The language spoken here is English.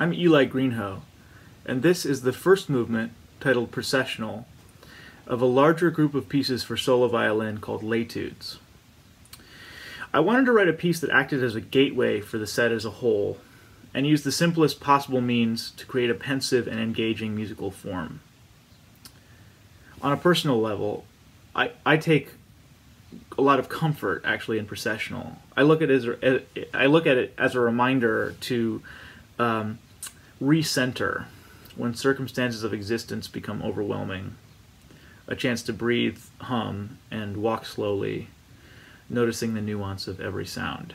I'm Eli Greenhoe, and this is the first movement, titled Processional, of a larger group of pieces for solo violin called L'Etudes. I wanted to write a piece that acted as a gateway for the set as a whole, and use the simplest possible means to create a pensive and engaging musical form. On a personal level, I, I take a lot of comfort actually in processional. I look at it as I look at it as a reminder to um, recenter when circumstances of existence become overwhelming. A chance to breathe, hum, and walk slowly, noticing the nuance of every sound.